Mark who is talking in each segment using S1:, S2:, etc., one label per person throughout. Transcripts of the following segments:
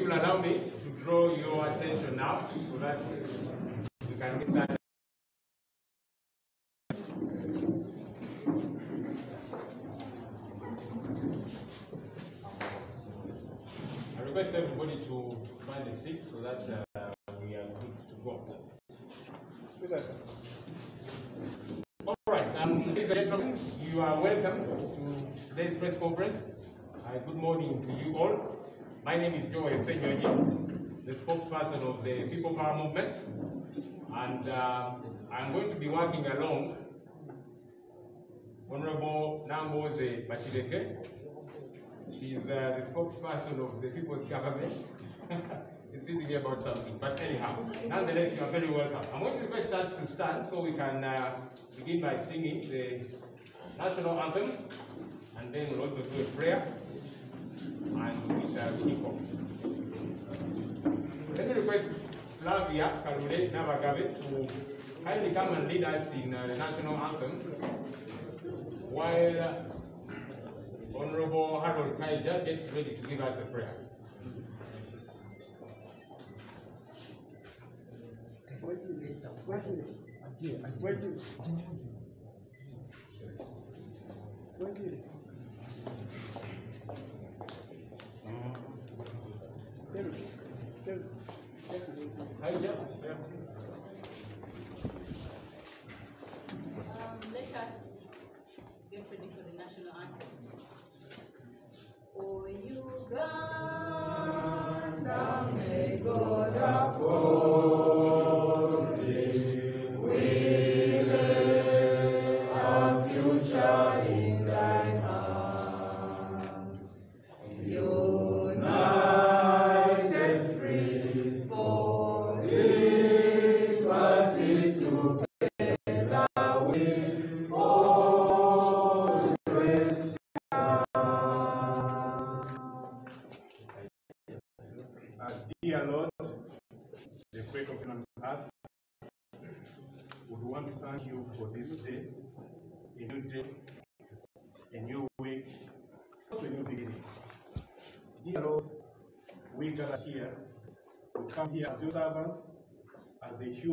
S1: you will allow me to draw your attention now so that we can started. I request everybody to find a seat so that uh, we are good to go. All right, um, ladies and gentlemen, you are welcome to today's press conference. Uh, good morning to you all. My name is Joel Ssenyonyi, the spokesperson of the People Power Movement, and uh, I'm going to be working along Honorable Nambooze Bakireke. She's uh, the spokesperson of the People's Government. It's thinking about something, but anyhow, nonetheless, you are very welcome. I'm going to request us to stand so we can uh, begin by singing the national anthem, and then we'll also do a prayer, and. Let me request Flavia Kalule Nabagabe to kindly come and lead us in uh, the national anthem, while uh, Honorable Harold Kaija gets ready to give us a prayer. Kaija?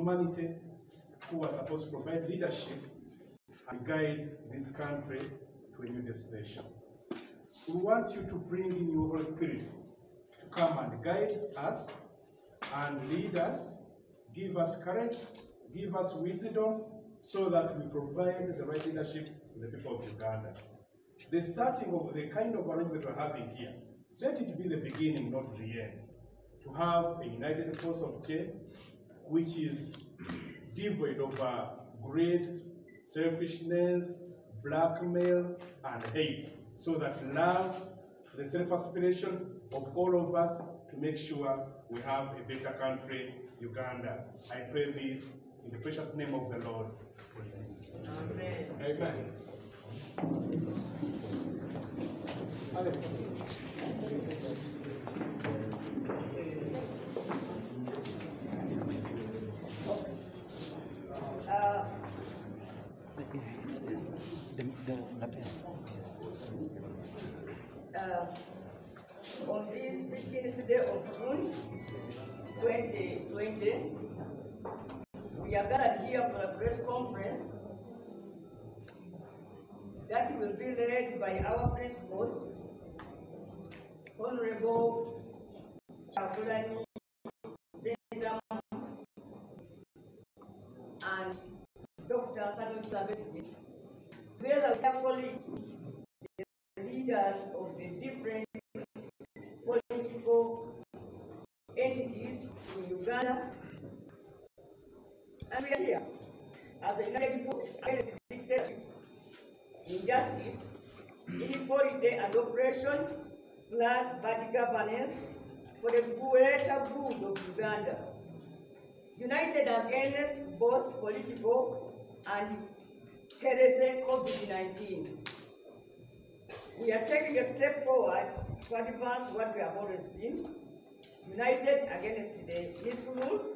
S1: Humanity who are supposed to provide leadership and guide this country to a new destination. We want you to bring in your Holy Spirit to come and guide us and lead us, give us courage, give us wisdom, so that we provide the right leadership to the people of Uganda. The starting of the kind of arrangement we're having here, let it be the beginning, not the end. To have a united force of ten, which is devoid of uh, greed, selfishness, blackmail, and hate, so that love, the self-aspiration of all of us to make sure we have a better country, Uganda. I pray this in the precious name of the Lord. Amen. Amen.
S2: Uh, uh, on this 15th day of June 2020, we are gathered here for a press conference that will be led by our press principals, Honorable Chakulani Senator and Dr. Samuel Savesti, with our colleagues, the leaders of the different political entities in Uganda. And we are here as a united force against dictatorship, injustice, inequality and oppression, plus bad governance for the greater good of Uganda, united against both political and health COVID-19. We are taking a step forward to advance what we have always been, united against the misrule,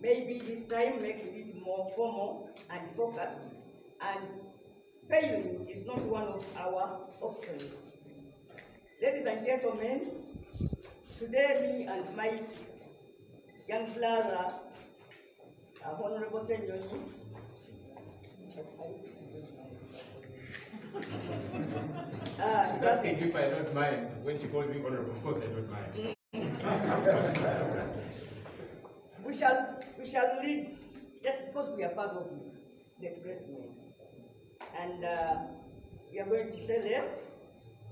S2: maybe this time make it more formal and focused, and failing is not one of our options. Ladies and gentlemen, today me and my young uh, Honorable Ssenyonyi, uh,
S3: asking if I don't mind. When she calls me honorable, of course I don't mind.
S2: we shall we shall lead just because we are part of the pressmen. And uh, we are going to say less.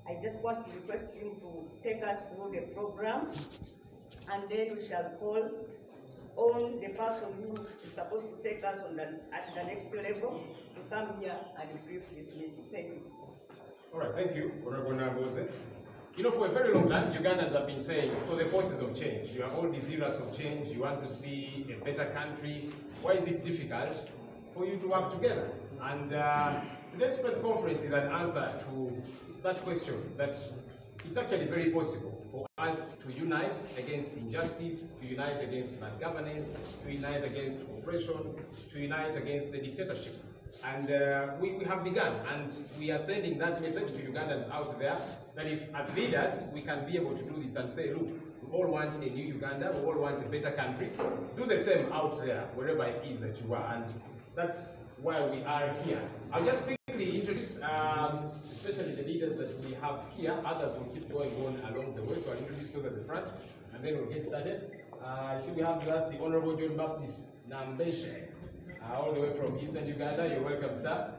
S2: I just want to request him to take us through the program and then we shall call on the person who is supposed to take us on the, at the next level come here and brief this meeting. Thank you.
S3: All right, thank you, Honorable. You know, for a very long time, Ugandans have been saying, so the forces of change, you are all desirous of change, you want to see a better country. Why is it difficult for you to work together? And uh, today's press conference is an answer to that question, that it's actually very possible for us to unite against injustice, to unite against bad governance, to unite against oppression, to unite against the dictatorship. And uh, we, we have begun, and we are sending that message to Ugandans out there that if, as leaders, we can be able to do this and say, look, we all want a new Uganda, we all want a better country. Do the same out there, wherever it is that you are, and that's why we are here. I'll just quickly introduce, um, especially the leaders that we have here. Others will keep going on along the way, so I'll introduce those at the front, and then we'll get started. Uh, I see we have with us the Honorable John Baptist Nambeshe, all the way from Eastern Uganda. You're welcome, sir.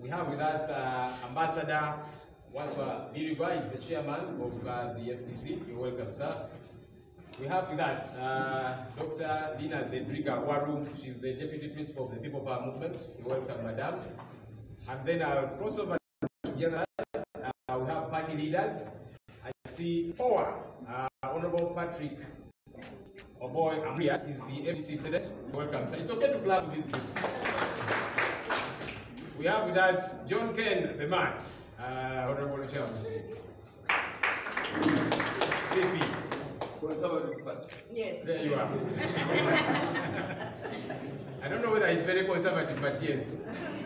S3: We have with us uh, Ambassador Wasswa Biriggwa, is the chairman of uh, the FDC. You're welcome, sir. We have with us uh, Dr. Lina Zedriga Waru. She's the deputy principal of the People Power Movement. You're welcome, madam. And then I'll cross over together. Uh, we have party leaders. I see Power, uh, Honorable Patrick Oboi Amuriat is the FDC president. Welcome. It's okay to clap with these people. We have with us John Ken, the man, uh, Honorable Chairman. CP.
S2: Yes.
S3: There you are. I don't know whether he's very conservative, but yes,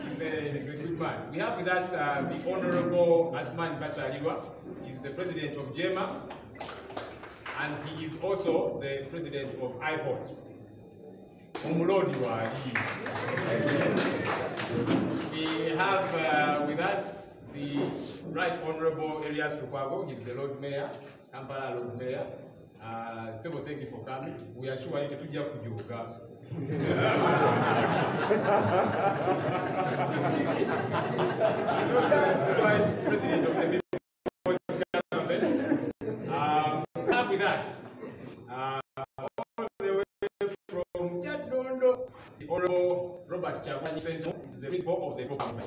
S3: he's a, he's a good man. We have with us uh, the Honorable Asman Basalirwa. He's the president of JEEMA, and he is also the president of IPOD. We have uh, with us the Right Honorable Erias Lukwago. He's the Lord Mayor, Kampala Lord Mayor. Uh, Sebo, thank you for coming. We are sure you tujja kujuga. And also the Vice President of the Is the principal of the program.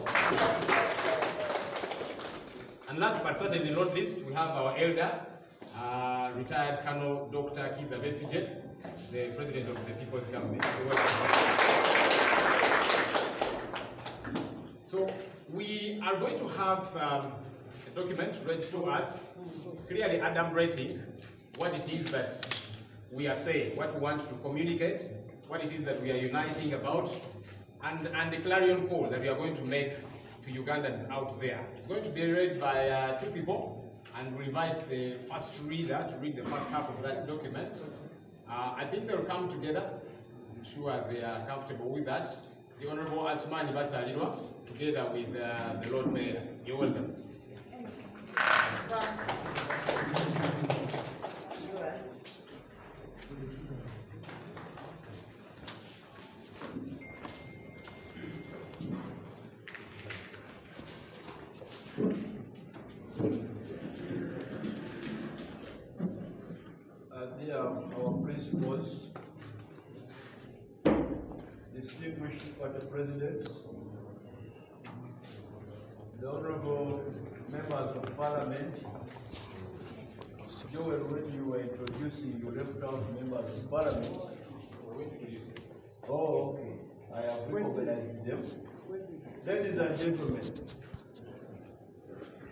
S3: And last but certainly not least, we have our elder, uh, retired Colonel Dr. Kizza Besigye, the president of the People's Government. So we are going to have um, a document read to us, clearly adumbrating what it is that we are saying, what we want to communicate, what it is that we are uniting about, and, and the clarion call that we are going to make to Ugandans out there. It's going to be read by uh, two people, and we invite the first reader to read the first half of that document. Uh, I think they'll come together. I'm sure they are comfortable with that. The Honorable Asmani Basalirwa, together with uh, the Lord Mayor. You're welcome.
S4: Uh, they are our principals, distinguished the presidents, the honorable members of parliament, Joel, when you were introducing, you left out members of parliament. Oh, okay. I have recognized them. Ladies and gentlemen,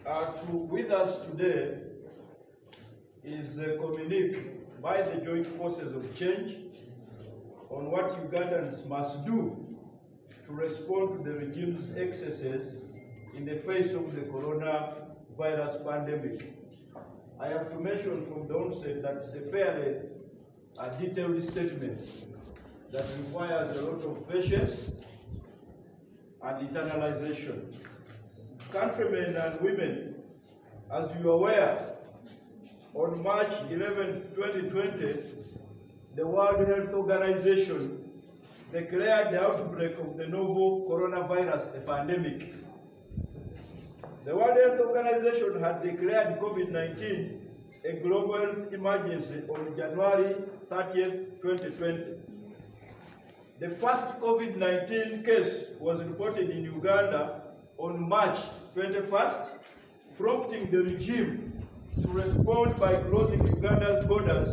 S4: uh, to, with us today is a communique by the Joint Forces of Change on what Ugandans must do to respond to the regime's excesses in the face of the coronavirus pandemic. I have to mention from the onset that it's a fairly uh, detailed statement that requires a lot of patience and internalization. Countrymen and women, as you are aware, on March 11, 2020, the World Health Organization declared the outbreak of the novel coronavirus a pandemic. The World Health Organization had declared COVID-19 a global emergency on January 30th, 2020. The first COVID-19 case was reported in Uganda on March 21st, prompting the regime to respond by closing Uganda's borders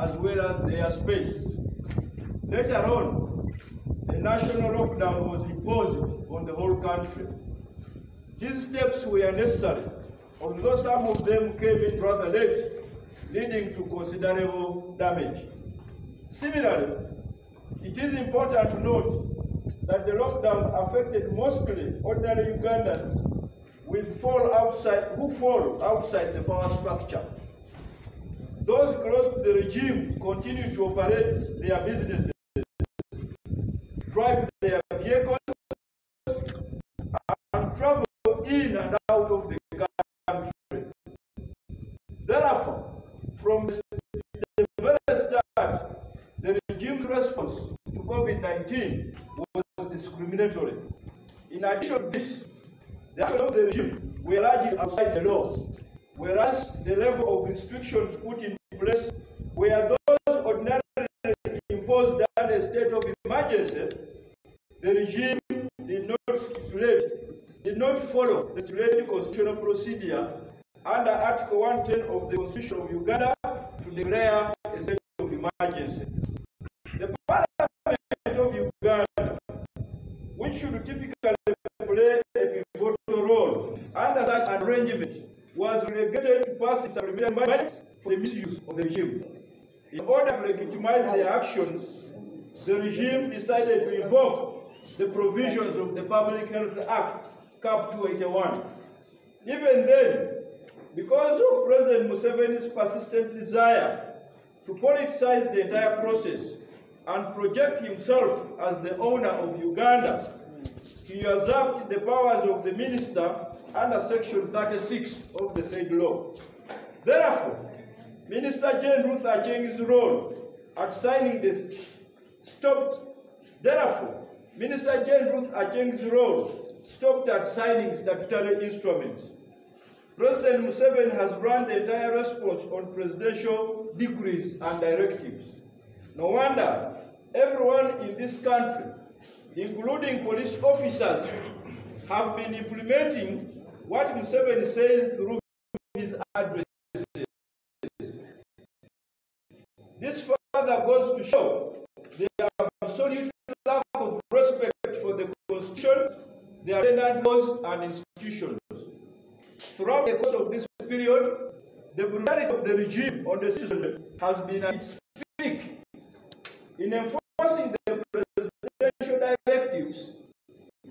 S4: as well as their space. Later on, a national lockdown was imposed on the whole country. These steps were necessary, although some of them came in rather late, leading to considerable damage. Similarly, it is important to note that the lockdown affected mostly ordinary Ugandans with fall outside, who fall outside the power structure. Those close to the regime continue to operate their businesses, drive their vehicles, and travel in and out of the country. Therefore, from the very start, the regime's response to COVID-19 was discriminatory. In addition to this, the of the regime were largely outside the law, whereas the level of restrictions put in place were those ordinarily imposed under a state of emergency, the regime did not stipulate, did not follow the stipulated constitutional procedure under Article 110 of the Constitution of Uganda to declare its supplementary budget for the misuse of the regime. In order to legitimize their actions, the regime decided to invoke the provisions of the Public Health Act, CAP 281. Even then, because of President Museveni's persistent desire to politicize the entire process and project himself as the owner of Uganda, he usurped the powers of the minister under Section 36 of the said law. Therefore, Minister Jane Ruth Aceng's role at signing this stopped. Therefore, Minister Jane Ruth Aceng's role stopped at signing statutory instruments. President Museveni has run the entire response on presidential decrees and directives. No wonder everyone in this country, including police officers, have been implementing what Museveni says through his addresses. This further goes to show the absolute lack of respect for the Constitution, the attendant laws and institutions. Throughout the course of this period, the brutality of the regime on the citizen has been at its peak. In enforcing the presidential directives,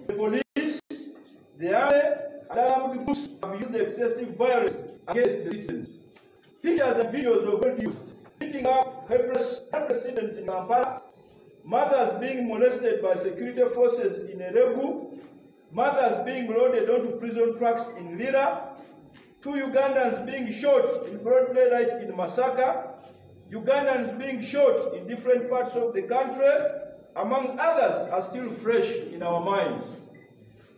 S4: the police, the army, and armed groups have used excessive violence against the citizens. Pictures and videos of used, beating up helpless, helpless citizens in Kampala, mothers being molested by security forces in Elegu, mothers being loaded onto prison trucks in Lira, two Ugandans being shot in broad daylight in Masaka, Ugandans being shot in different parts of the country, among others, are still fresh in our minds.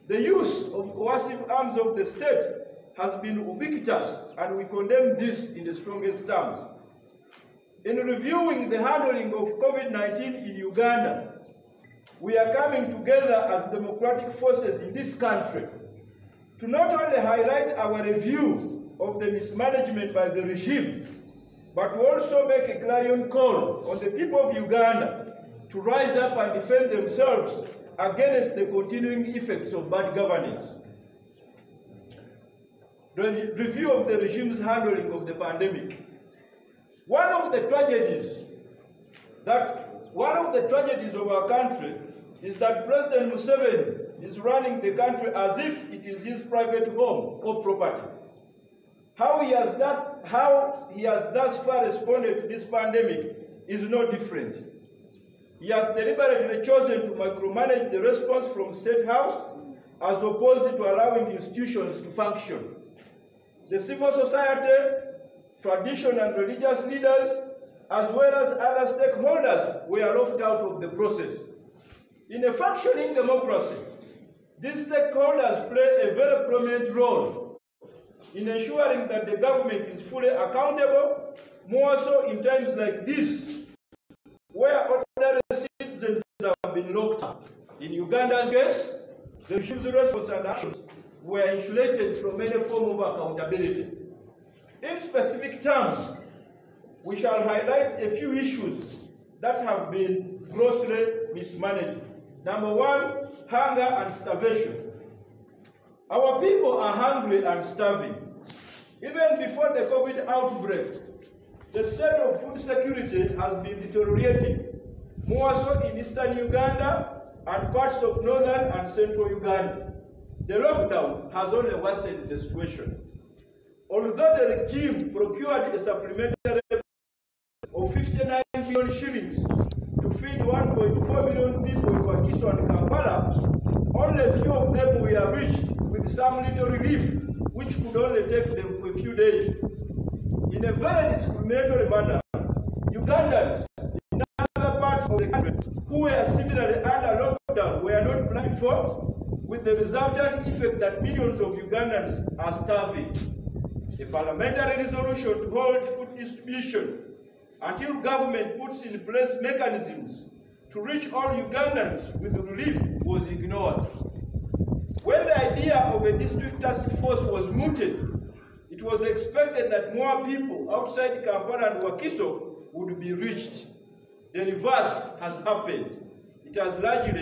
S4: The use of coercive arms of the state has been ubiquitous, and we condemn this in the strongest terms. In reviewing the handling of COVID-19 in Uganda, we are coming together as democratic forces in this country to not only highlight our review of the mismanagement by the regime, but to also make a clarion call on the people of Uganda to rise up and defend themselves against the continuing effects of bad governance. The review of the regime's handling of the pandemic. One of the tragedies that one of the tragedies of our country is that President Museveni is running the country as if it is his private home or property. How he has that, how he has thus far responded to this pandemic is no different. He has deliberately chosen to micromanage the response from State House as opposed to allowing institutions to function. The civil society, tradition and religious leaders, as well as other stakeholders were locked out of the process. In a functioning democracy, these stakeholders play a very prominent role in ensuring that the government is fully accountable, more so in times like this, where ordinary citizens have been locked up. In Uganda's case, the regime's response and actions were insulated from any form of accountability. In specific terms, we shall highlight a few issues that have been grossly mismanaged. Number one, hunger and starvation. Our people are hungry and starving. Even before the COVID outbreak, the state of food security has been deteriorating, more so in eastern Uganda and parts of northern and central Uganda. The lockdown has only worsened the situation. Although the regime procured a supplementary of 59 million shillings to feed 1.4 million people in Wakiso and Kampala, only a few of them were reached with some little relief, which could only take them for a few days. In a very discriminatory manner, Ugandans in other parts of the country who were similarly under lockdown were not planned for, with the resultant effect that millions of Ugandans are starving. A parliamentary resolution to hold food distribution until government puts in place mechanisms to reach all Ugandans with relief was ignored. When the idea of a district task force was mooted, it was expected that more people outside Kampala and Wakiso would be reached. The reverse has happened. It has largely,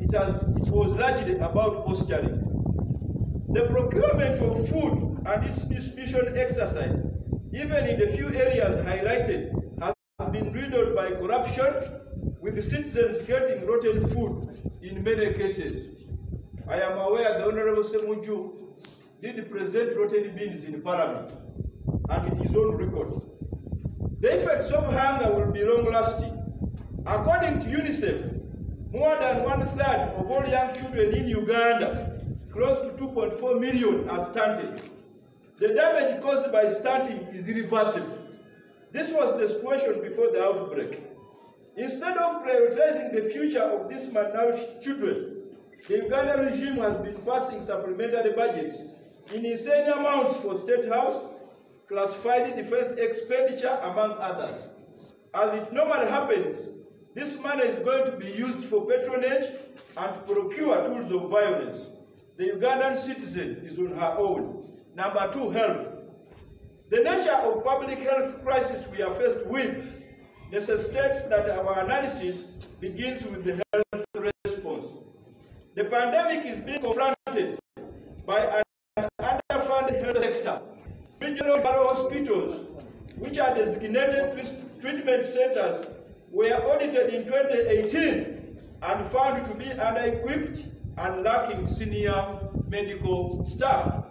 S4: it, has, it was largely about posturing. The procurement of food and its distribution exercise, even in the few areas highlighted, has been riddled by corruption, with citizens getting rotten food in many cases. I am aware the Honorable Ssemujju did present rotten beans in Parliament, and it is on record. The effects of hunger will be long lasting. According to UNICEF, more than one third of all young children in Uganda, close to 2.4 million, are stunted. The damage caused by stunting is irreversible. This was the situation before the outbreak. Instead of prioritizing the future of these malnourished children, the Uganda regime has been passing supplementary budgets in insane amounts for State House, classified defense expenditure, among others. As it normally happens, this money is going to be used for patronage and to procure tools of violence. The Ugandan citizen is on her own. Number two, health. The nature of public health crisis we are faced with necessitates that our analysis begins with the health response. The pandemic is being confronted by an underfunded health sector. Regional hospitals, which are designated treatment centers, were audited in 2018 and found to be under-equipped and lacking senior medical staff.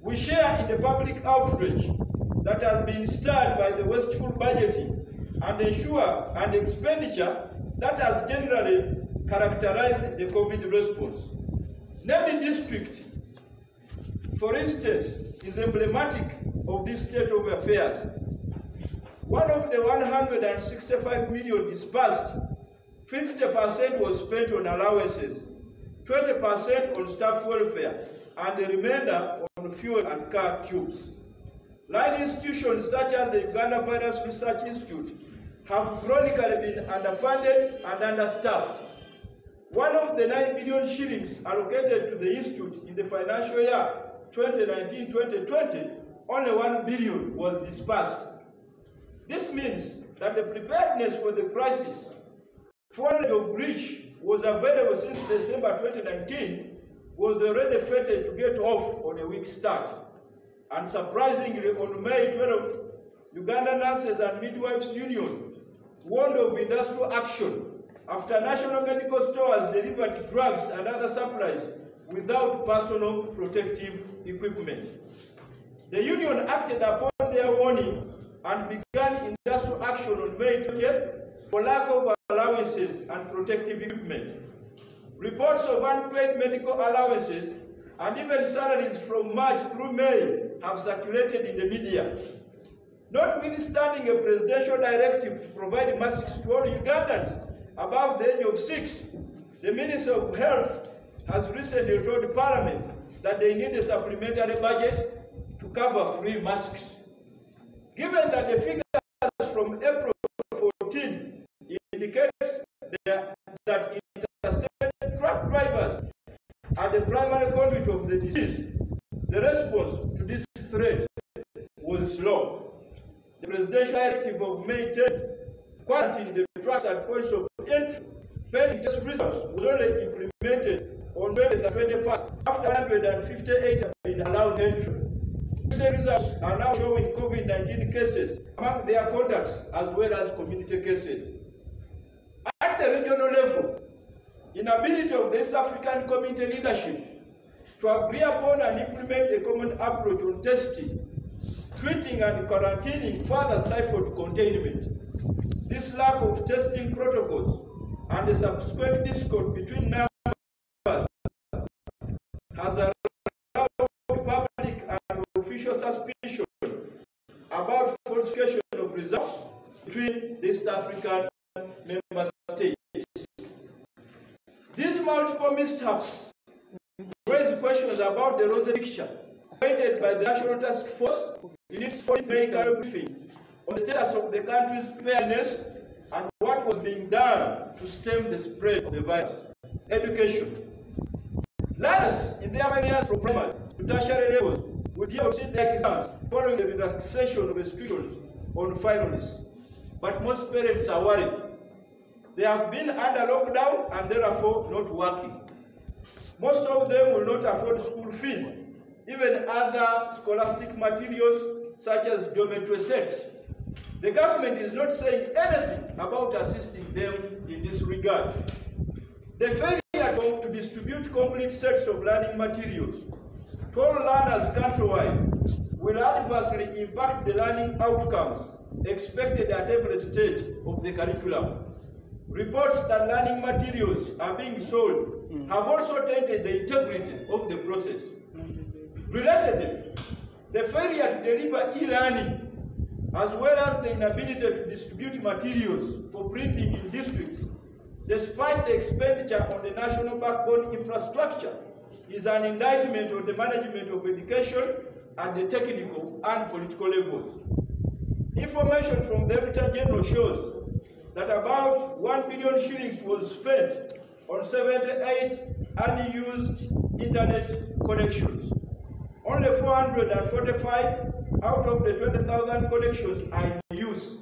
S4: We share in the public outrage that has been stirred by the wasteful budgeting and ensure and expenditure that has generally characterized the COVID response. Navy District, for instance, is emblematic of this state of affairs. One of the 165 million disbursed, 50% was spent on allowances, 20% on staff welfare, and the remainder on fuel and car tubes. Line institutions such as the Uganda Virus Research Institute have chronically been underfunded and understaffed. One of the 9 billion shillings allocated to the institute in the financial year 2019-2020, only 1 billion was disbursed. This means that the preparedness for the crisis, foreknowledge of which was available since December 2019, was already fated to get off on a weak start. And surprisingly, on May 12th, Uganda Nurses and Midwives Union warned of industrial action after national medical stores delivered drugs and other supplies without personal protective equipment. The union acted upon their warning and began industrial action on May 20th for lack of allowances and protective equipment. Reports of unpaid medical allowances and even salaries from March through May have circulated in the media. Notwithstanding a presidential directive to provide masks to all Ugandans above the age of six, the Minister of Health has recently told Parliament that they need a supplementary budget to cover free masks. Given that the figures from April 14 indicate that interstate truck drivers are the primary conduit of the disease, the response to this threat was slow. The presidential directive of May 10 quarantined the trucks at points of entry. Pending test results was only implemented on May the 21st after 158 have been allowed entry. These results are now showing COVID-19 cases among their contacts as well as community cases. Level, inability of the East African Community leadership to agree upon and implement a common approach on testing, treating and quarantining further stifled containment. This lack of testing protocols and the subsequent discord between numbers has allowed public and official suspicion about falsification of results between the East African member states. These multiple mishaps raise questions about the rosy picture created by the National Task Force in its May briefing on the status of the country's preparedness and what was being done to stem the spread of the virus. Education. Learners in their areas from primary to tertiary levels would obtain their exams following the relaxation of restrictions on finalists. But most parents are worried. They have been under lockdown and therefore not working. Most of them will not afford school fees, even other scholastic materials such as geometry sets. The government is not saying anything about assisting them in this regard. The failure to distribute complete sets of learning materials to all learners countrywide will adversely impact the learning outcomes expected at every stage of the curriculum. Reports that learning materials are being sold hmm. have also tainted the integrity of the process. Relatedly, the failure to deliver e-learning as well as the inability to distribute materials for printing in districts, despite the expenditure on the national backbone infrastructure, is an indictment on the management of education at the technical and political levels. Information from the Auditor General shows that about 1 billion shillings was spent on 78 unused internet connections. Only 445 out of the 20,000 connections are in use.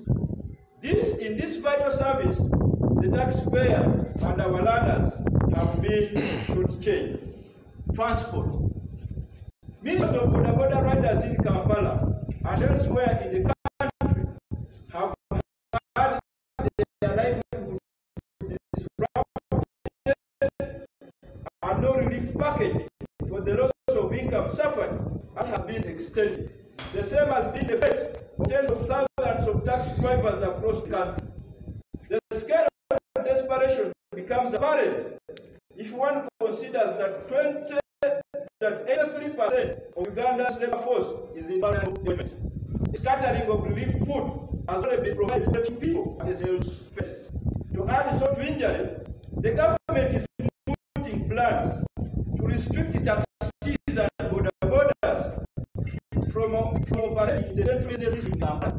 S4: This, in this vital service, the taxpayer and our learners have been shortchanged. Transport. Millions of boda riders in Kampala and elsewhere in the country income suffered has been extended. The same has been the fate of tens of thousands of taxi drivers across the country. The scale of desperation becomes apparent if one considers that 20, that 83% of Uganda's labor force is in employment. A scattering of relief food has already been provided to people at a sales space. To add insult to injury, the government is putting plans to restrict taxis and boda bodas the.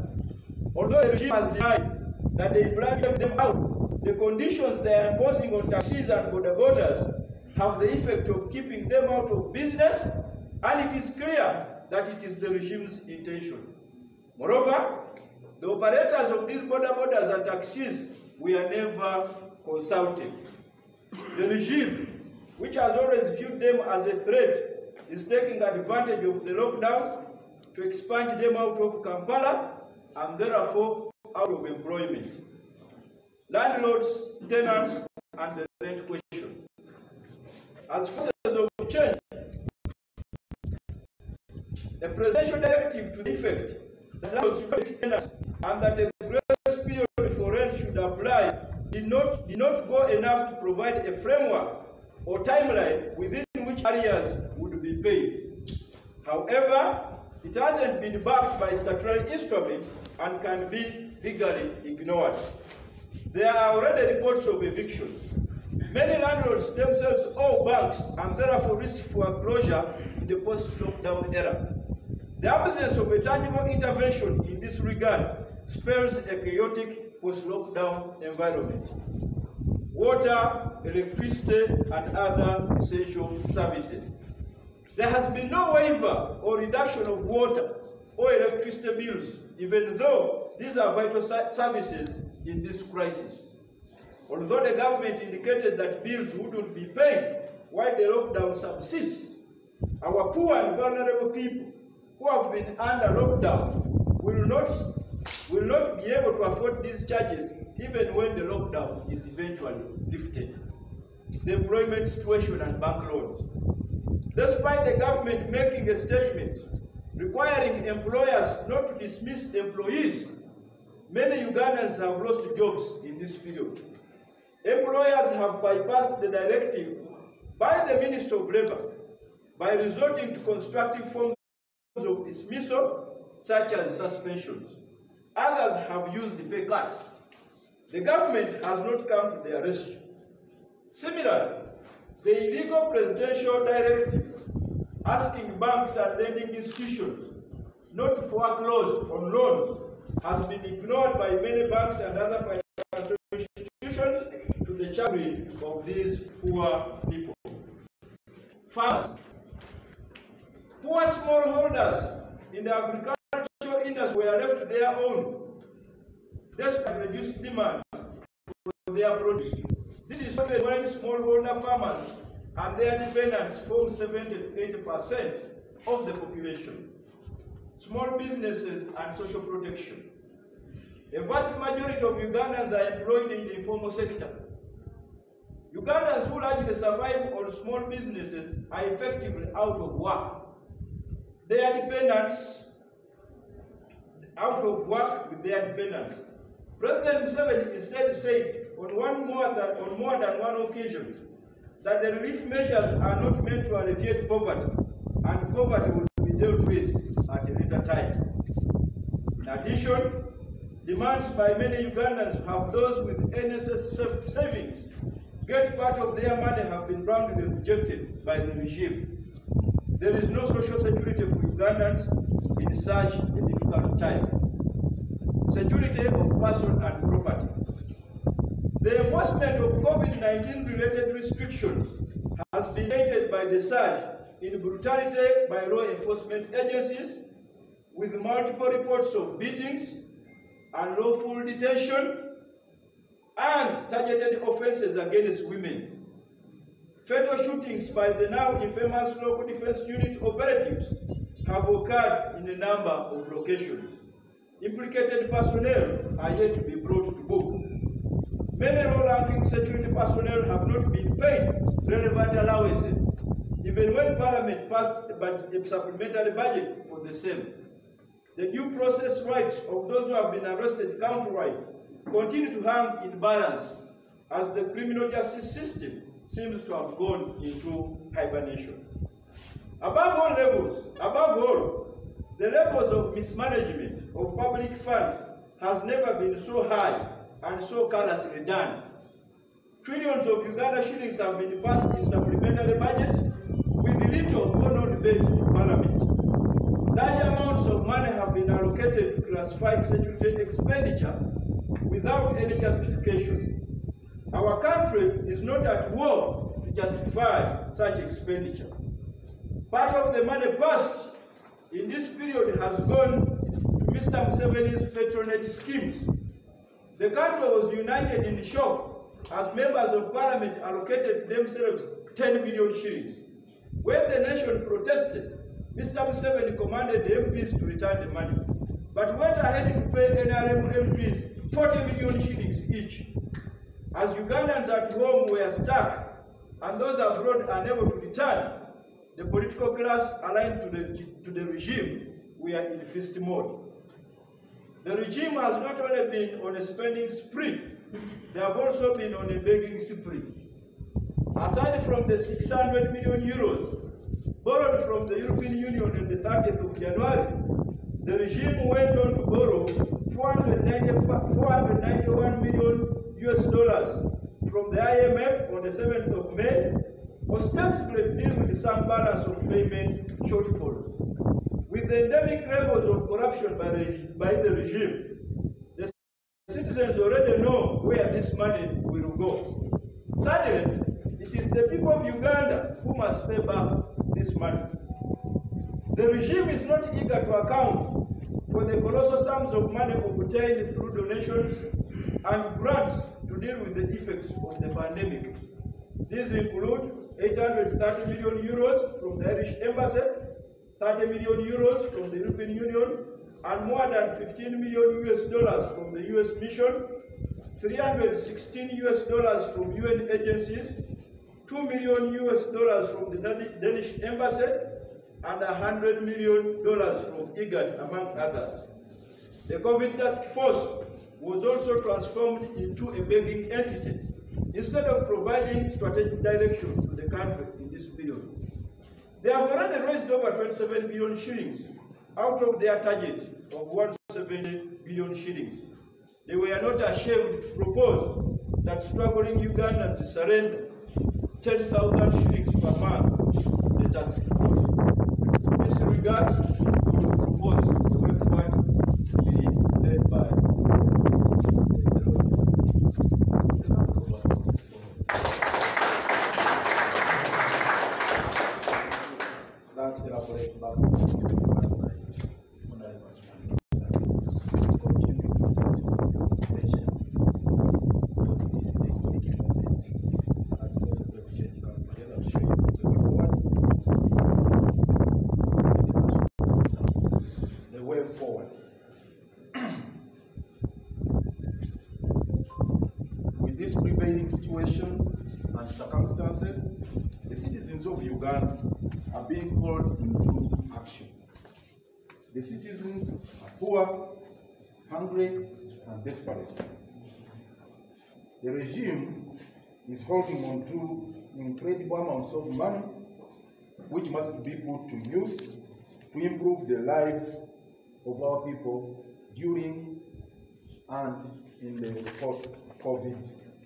S4: Although the regime has denied that they get them out, the conditions they are imposing on taxis and boda bodas have the effect of keeping them out of business, and it is clear that it is the regime's intention. Moreover, The operators of these boda bodas and taxis were never consulted. The regime, which has always viewed them as a threat, is taking advantage of the lockdown to expunge them out of Kampala and therefore out of employment. Landlords, tenants, and the rent question. As forces of change, a presidential directive to the effect that landlords should tenants and that a grace period for rent should apply did not, did not go enough to provide a framework or timeline within which areas would be paid. However, it hasn't been backed by statutory instrument and can be legally ignored. There are already reports of eviction. Many landlords themselves owe banks and therefore risk foreclosure in the post-lockdown era. The absence of a tangible intervention in this regard spells a chaotic post-lockdown environment. Water, electricity, and other essential services. There has been no waiver or reduction of water or electricity bills, even though these are vital services in this crisis. Although the government indicated that bills wouldn't be paid while the lockdown subsists, our poor and vulnerable people who have been under lockdown will not, will not be able to afford these charges even when the lockdown is eventually lifted. The employment situation and bank loans. Despite the government making a statement requiring employers not to dismiss employees, many Ugandans have lost jobs in this period. Employers have bypassed the directive by the Minister of Labour by resorting to constructive forms of dismissal, such as suspensions. Others have used pay cuts. The government has not come to their rescue. Similarly, the illegal presidential directive asking banks and lending institutions not to foreclose on loans has been ignored by many banks and other financial institutions to the chagrin of these poor people. Farmers. Poor smallholders in the agricultural industry were left to their own, despite reduced demand for their produce. This is even when smallholder farmers and their dependents form 70 to 80 percent of the population. Small businesses and social protection. A vast majority of Ugandans are employed in the informal sector. Ugandans who largely survive on small businesses are effectively out of work. Their dependents out of work with their dependents. President Museveni instead said on one more than on more than one occasion that the relief measures are not meant to alleviate poverty, and poverty will be dealt with at a later time. In addition, demands by many Ugandans have those with NSS savings get part of their money have been roundly rejected by the regime. There is no social security for Ugandans in such a difficult time. Security of person and property. The enforcement of COVID-19 related restrictions has been aided by the surge in brutality by law enforcement agencies with multiple reports of beatings, unlawful detention, and targeted offenses against women. Fatal shootings by the now infamous local defense unit operatives have occurred in a number of locations. Implicated personnel are yet to be brought to book. Many low-ranking security personnel have not been paid relevant allowances, even when Parliament passed a, supplementary budget for the same. The due process rights of those who have been arrested countrywide continue to hang in balance as the criminal justice system seems to have gone into hibernation. Above all levels, above all, the levels of mismanagement of public funds has never been so high and so carelessly done. Trillions of Uganda shillings have been passed in supplementary budgets with little or no debate in Parliament. Large amounts of money have been allocated to classified security expenditure without any justification. Our country is not at war to justify such expenditure. Part of the money passed in this period has gone to Mr. Museveni's patronage schemes. The country was united in shock as members of parliament allocated themselves 10 billion shillings. When the nation protested, Mr. Museveni commanded the MPs to return the money, but went ahead to pay NRM MPs 40 million shillings each. As Ugandans at home were stuck and those abroad unable to return, the political class aligned to the, to the regime were in feast mode. The regime has not only been on a spending spree, they have also been on a begging spree. Aside from the 600 million euros borrowed from the European Union on the 30th of January, the regime went on to borrow 491 million US dollars from the IMF on the 7th of May, ostensibly deal with some balance of payment shortfalls. With the endemic levels of corruption by the, by the regime, the citizens already know where this money will go. Suddenly, it is the people of Uganda who must pay back this money. The regime is not eager to account for the colossal sums of money obtained through donations and grants to deal with the effects of the pandemic. These include 830 million euros from the Irish Embassy, 30 million euros from the European Union, and more than 15 million US dollars from the US mission, 316 US dollars from UN agencies, 2 million US dollars from the Danish embassy, and 100 million dollars from IGAD, among others. The COVID task force was also transformed into a begging entity instead of providing strategic direction to the country in this period. They have already raised over 27 billion shillings out of their target of 170 billion shillings. They were not ashamed to propose that struggling Ugandans surrender 10,000 shillings per month. In this regard, we propose the forward to be led by
S5: that elaborate back on what my honorable Speaker continue to patience because this is a historic moment as process of change come together to show you the way forward. The way forward. With this prevailing situation and circumstances, the citizens of Uganda are being called into action. The citizens are poor, hungry, and desperate. The regime is holding on to incredible amounts of money, which must be put to use to improve the lives of our people during and in the post-COVID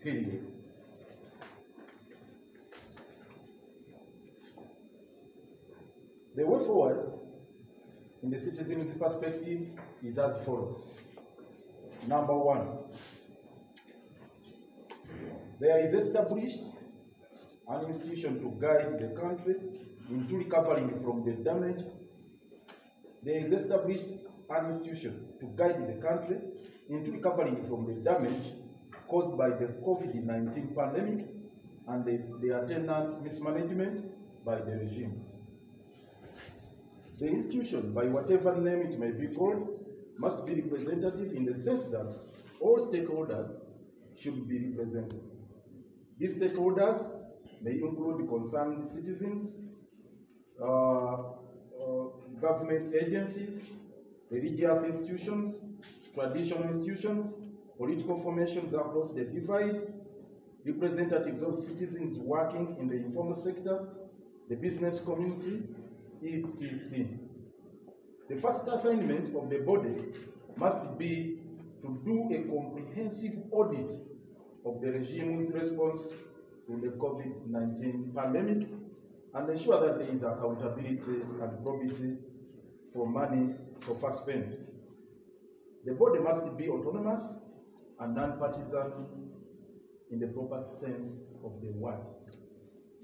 S5: period. The way forward, in the citizen's perspective, is as follows. Number one, there is established an institution to guide the country into recovering from the damage. There is established an institution to guide the country into recovering from the damage caused by the COVID-19 pandemic and the, the attendant mismanagement by the regime. The institution, by whatever name it may be called, must be representative in the sense that all stakeholders should be represented. These stakeholders may include concerned citizens, uh, uh, government agencies, religious institutions, traditional institutions, political formations across the divide, representatives of citizens working in the informal sector, the business community, etc. The first assignment of the body must be to do a comprehensive audit of the regime's response to the COVID-19 pandemic and ensure that there is accountability and probity for money so far spent. The body must be autonomous and non-partisan in the proper sense of the word.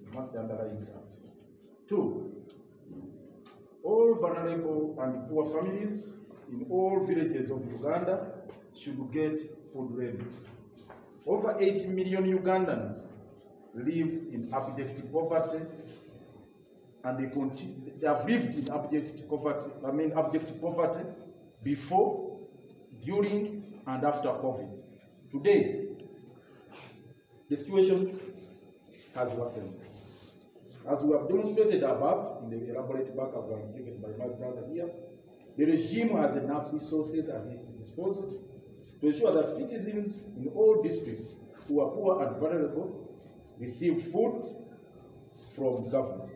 S5: You must underline that. Two, all vulnerable and poor families in all villages of Uganda should get food ready. Over 80 million Ugandans live in abject poverty and they, continue, they have lived in abject poverty, I mean abject poverty before, during, and after COVID. Today, the situation has worsened. As we have demonstrated above in the elaborate background given by my brother here, the regime has enough resources at its disposal to ensure that citizens in all districts who are poor and vulnerable receive food from government.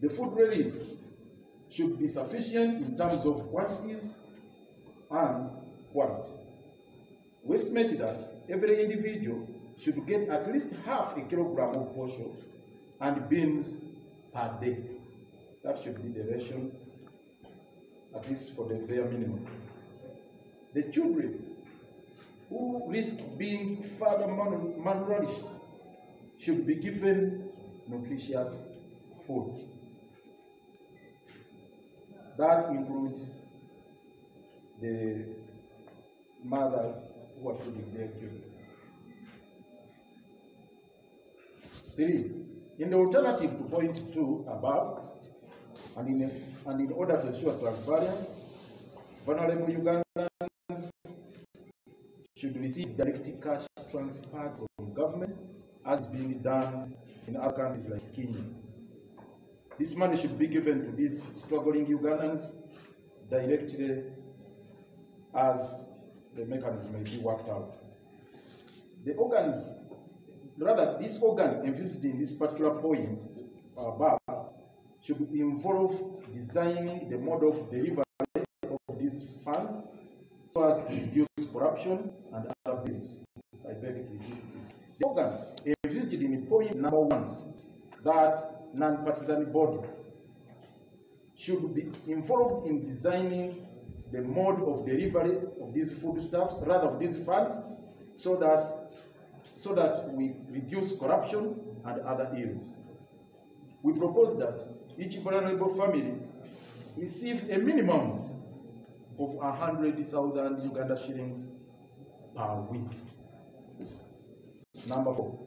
S5: The food relief should be sufficient in terms of quantities and quality. We estimate that every individual should get at least half a kilogram of posho and beans per day. That should be the ration, at least for the bare minimum. The children who risk being further mal- malnourished should be given nutritious food. That includes the mothers who are feeding their children. Three, in the alternative to point two above, and in, and in order to ensure transparency, vulnerable Ugandans should receive direct cash transfers from government as being done in other countries like Kenya. This money should be given to these struggling Ugandans directly as the mechanism may be worked out. The organs, rather, this organ envisaged in this particular point uh, above should involve designing the mode of delivery of these funds so as to reduce corruption and other bills. I beg to this. The organ envisaged in point number one, that non-partisan body should be involved in designing the mode of delivery of these foodstuffs, rather of these funds, so that, so that we reduce corruption and other ills. We propose that each vulnerable family receive a minimum of 100,000 Uganda shillings per week. Number four.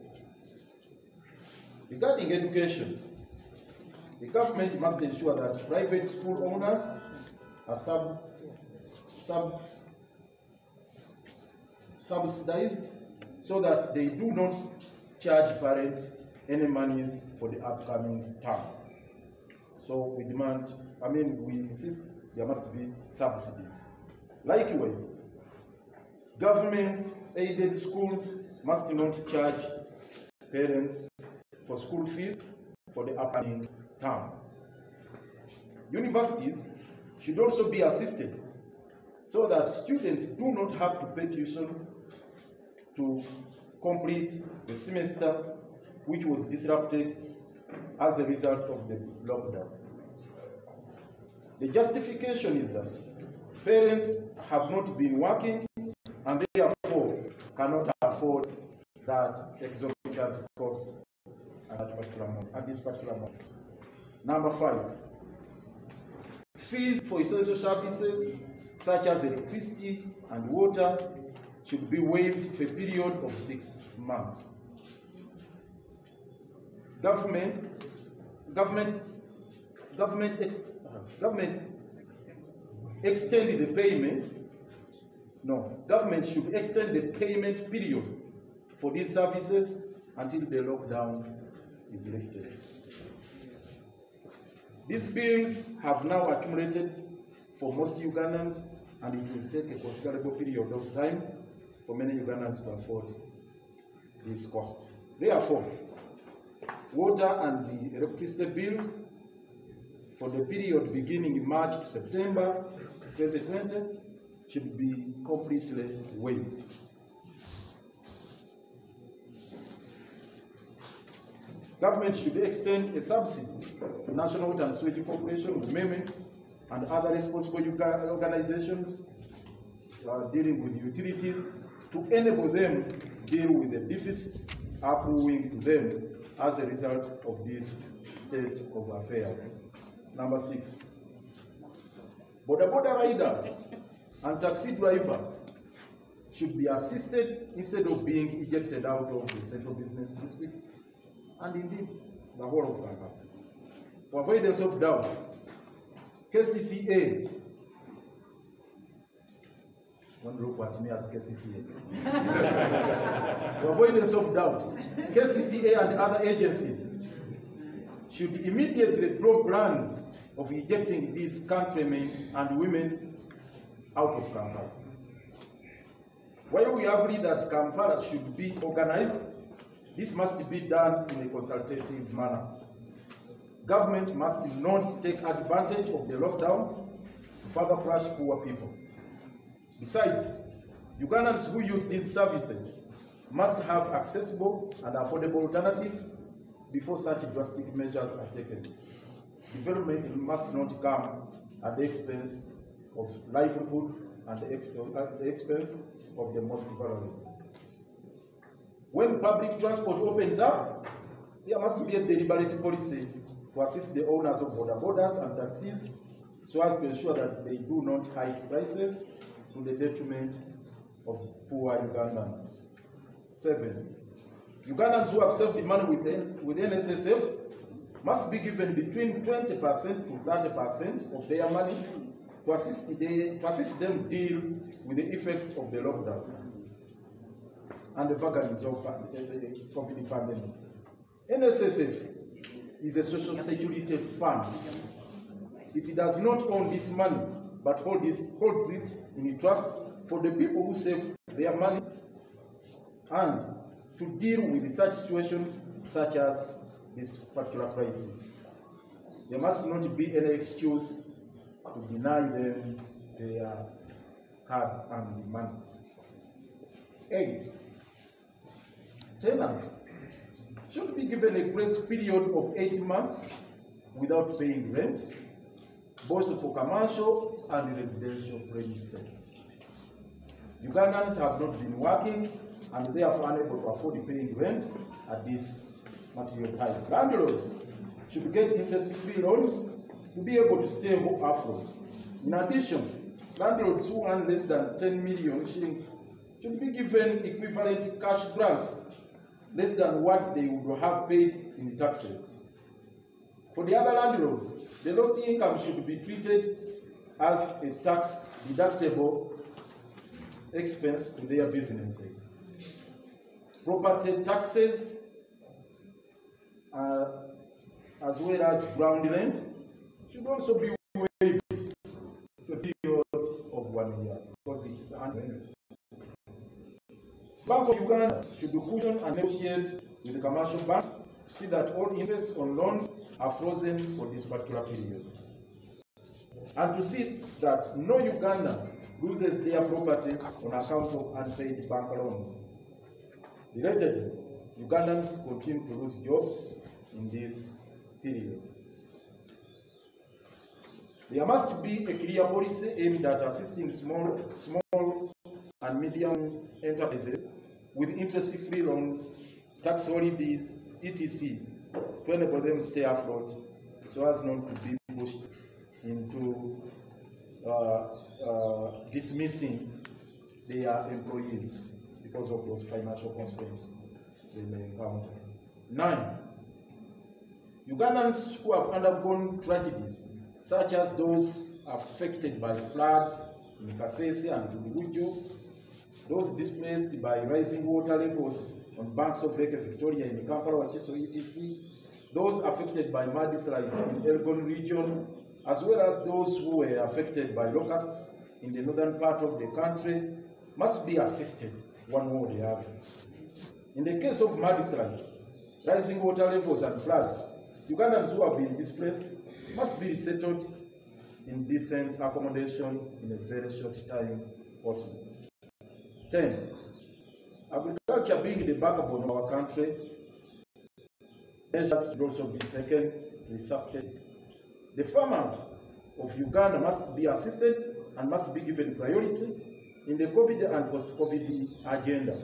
S5: Regarding education, the government must ensure that private school owners are sub, sub, subsidized so that they do not charge parents any monies for the upcoming term. So we demand, I mean, we insist there must be subsidies. Likewise, government aided schools must not charge parents for school fees for the upcoming term. Universities should also be assisted so that students do not have to pay tuition to complete the semester which was disrupted as a result of the lockdown. The justification is that parents have not been working and therefore cannot afford that exorbitant cost at, at this particular moment. Number five, fees for essential services such as electricity and water should be waived for a period of six months. Government, government, government, ex, government extend the payment. No, government should extend the payment period for these services until the lockdown is lifted. These bills have now accumulated for most Ugandans, and it will take a considerable period of time for many Ugandans to afford this cost. Therefore, water and the electricity bills for the period beginning March to September 2020 should be completely waived. Government should extend a subsidy to National Water and Sewage Corporation, UMEME, and other responsible orga- organizations uh, dealing with utilities to enable them to deal with the deficits accruing to them as a result of this state of affairs. Number six, boda riders and taxi drivers should be assisted instead of being ejected out of the central business district and indeed the whole of Kampala. For avoidance of doubt, KCCA, don't look at me as KCCA. For avoidance of doubt, KCCA and other agencies should immediately draw plans of ejecting these countrymen and women out of Kampala. While we agree that Kampala should be organized, this must be done in a consultative manner. Government must not take advantage of the lockdown to further crush poor people. Besides, Ugandans who use these services must have accessible and affordable alternatives before such drastic measures are taken. Development must not come at the expense of livelihood and at uh, the expense of the most vulnerable. When public transport opens up, there must be a deliberate policy to assist the owners of boda bodas and taxis so as to ensure that they do not hike prices to the detriment of poor Ugandans. Seven, Ugandans who have saved money with, N- with NSSF must be given between 20% to 30% of their money to assist, to assist them deal with the effects of the lockdown and the vagaries of uh, the COVID pandemic. NSSF is a social security fund. It does not own this money, but holds it in trust for the people who save their money and to deal with such situations such as this particular crisis. There must not be any excuse to deny them their hard and money. Eight, tenants should be given a grace period of eight months without paying rent, both for commercial and residential premises. Ugandans have not been working and therefore are unable to afford paying rent at this material time. Landlords should get interest-free loans to be able to stay afloat. In addition, landlords who earn less than 10 million shillings should be given equivalent cash grants less than what they would have paid in taxes. For the other landlords, the lost income should be treated as a tax deductible expense to their businesses. Property taxes, uh, as well as ground rent, should also be waived for a period of one year because it is annual. Bank of Uganda should be cushion and negotiate with the commercial banks to see that all interest on loans are frozen for this particular period. And to see that no Ugandan loses their property on account of unpaid bank loans. Relatedly, Ugandans continue to lose jobs in this period. There must be a clear policy aimed at assisting small, small and medium enterprises with interest-free loans, tax holidays, etc., to enable them stay afloat so as not to be pushed into uh, uh, dismissing their employees because of those financial constraints they may encounter. Nine, Ugandans who have undergone tragedies, such as those affected by floods in Kasese and Buruju, those displaced by rising water levels on banks of Lake Victoria in Kampala, Wakiso, etc., those affected by mudslides in Elgon region, as well as those who were affected by locusts in the northern part of the country, must be assisted one way or the other. In the case of mudslides, rising water levels and floods, Ugandans who have been displaced must be resettled in decent accommodation in a very short time possible. 10. Agriculture being the backbone of our country, measures should also be taken to resuscitate. The farmers of Uganda must be assisted and must be given priority in the COVID and post-COVID agenda.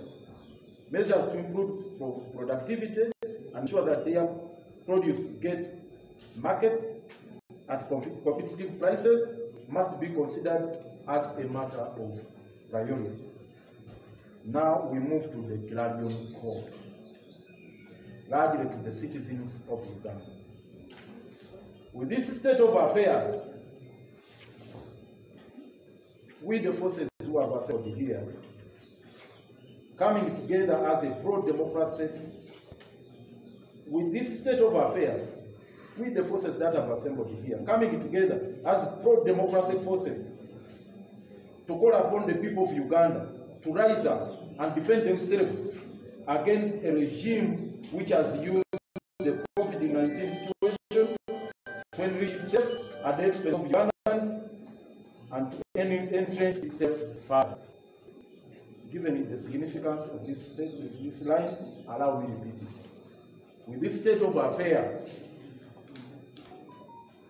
S5: Measures to improve productivity and ensure that their produce get market at competitive prices must be considered as a matter of priority. Now we move to the Clarion Call, largely to the citizens of Uganda. With this state of affairs, we the forces who have assembled here, coming together as a pro-democracy, with this state of affairs, we the forces that have assembled here, coming together as pro-democracy forces to call upon the people of Uganda to rise up and defend themselves against a regime which has used at the expense of Ugandans and to en- entrench itself further. Given the significance of this state, this line, allow me to repeat it. With this state of affairs,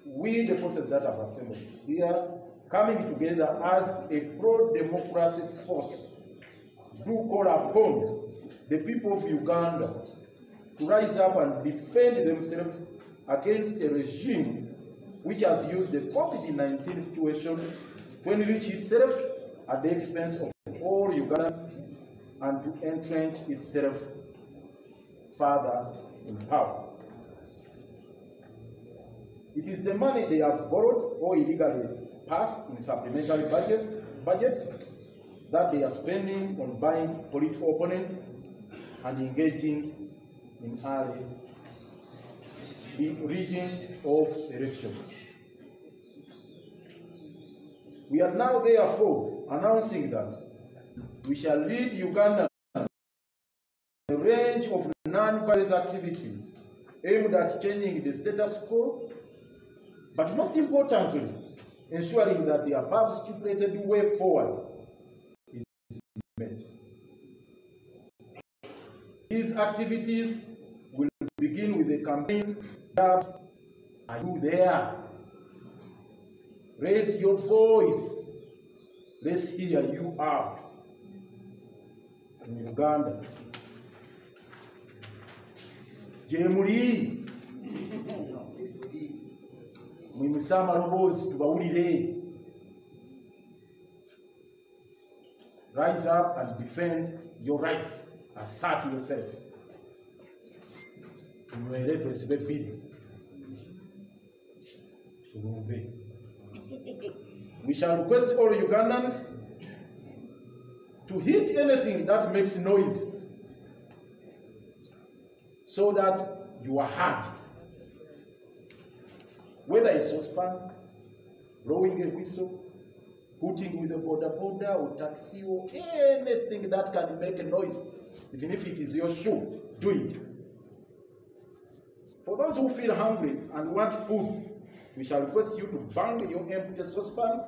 S5: we, the forces that have assembled we are coming together as a pro-democracy force, do call upon the people of Uganda to rise up and defend themselves against a regime which has used the COVID-19 situation to enrich itself at the expense of all Ugandans and to entrench itself further in power. It is the money they have borrowed or illegally passed in supplementary budgets, budgets that they are spending on buying political opponents and engaging in early rigging of elections. We are now therefore announcing that we shall lead Uganda in a range of non-violent activities aimed at changing the status quo, but most importantly, ensuring that the above stipulated way forward is met. These activities will begin with a campaign dubbed Are You There? Raise your voice. Let's hear you out. In Uganda. Jemuli. Mwimise amaloboozi tubawulire. Rise up and defend your rights. Assert yourself. Tunywere twesibe bbiri. Tulumbe. We shall request all Ugandans to hit anything that makes noise so that you are heard. Whether it's a saucepan, blowing a whistle, hooting with a boda boda or taxi or anything that can make a noise, even if it is your shoe, do it. For those who feel hungry and want food, we shall request you to bang your empty saucepans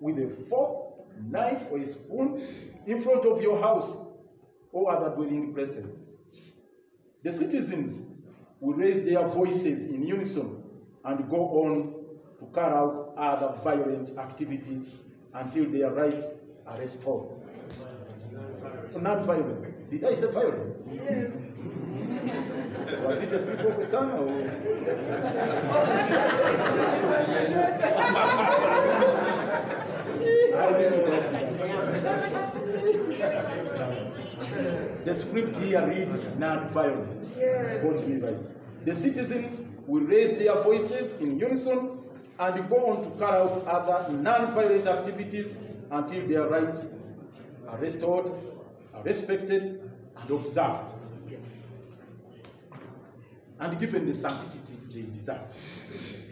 S5: with a fork, knife, or a spoon in front of your house or other dwelling places. The citizens will raise their voices in unison and go on to carry out other violent activities until their rights are restored. Not violent. Did I say violent? Was it the script here reads non-violent. Quote me right. The citizens will raise their voices in unison and go on to carry out other non-violent activities until their rights are restored, are respected, and observed, and given the sanctity they deserve.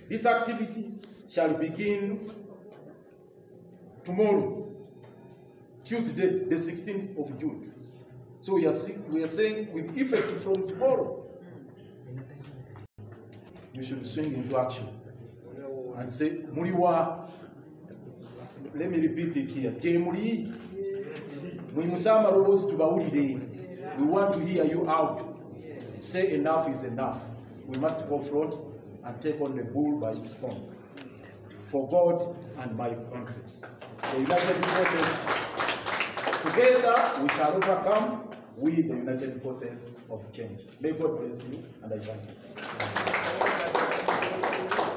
S5: This activity shall begin tomorrow, Tuesday, the 16th of June. So we are, we are saying with effect from tomorrow, you should swing into action and say, Muriwa. Let me repeat it here. Je muli. Mwimuse amaloboozi tubawulire. We want to hear you out. Say enough is enough. We must confront and take on the bull by its horns. For God and my country. The United Forces, together we shall overcome with the United Forces of Change. May God bless you and I thank you.